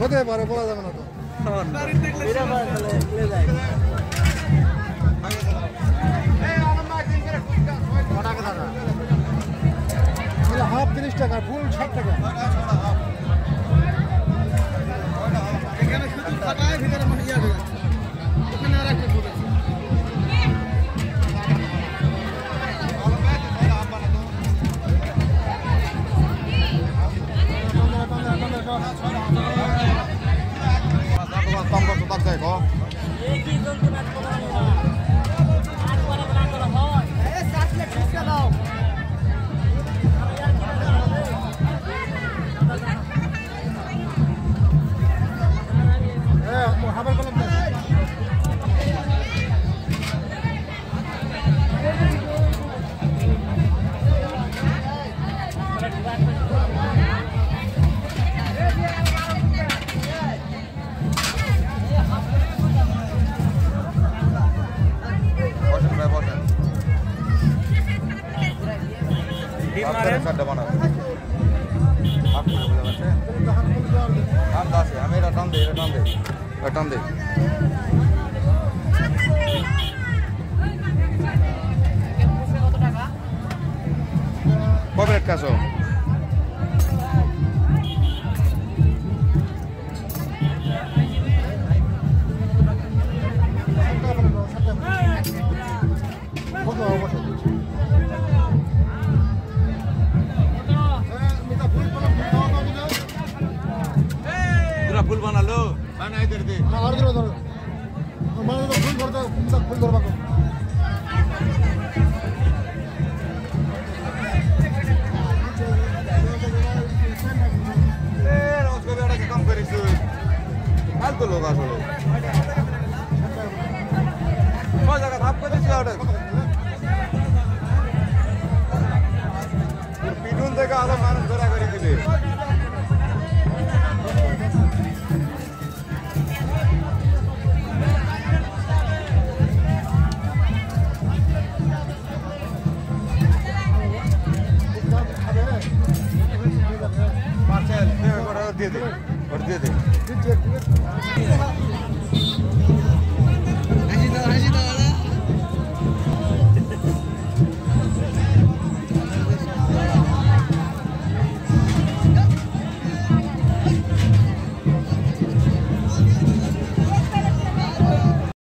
হতে পারে বলা যাবে না তো। হাফ তিরিশ টাকা ফুল ষাট টাকা। এখানে শুধু ভিতরে ওখানে আর একটা কম देखो আমি এটা টান দিই এটা টান দিই। এটা টান দিই। কবে রেট কাছো পুরা ফুল বানালো? বানাই দের দে। ফুল ধরবা এ রোজ কবে এটা কাম করিস ফালতু লোক আসলে। কয় জায়গা থাপ করে দিছি ওটা। পিটুন থেকে আলো মানুষ दे दे और दे दे।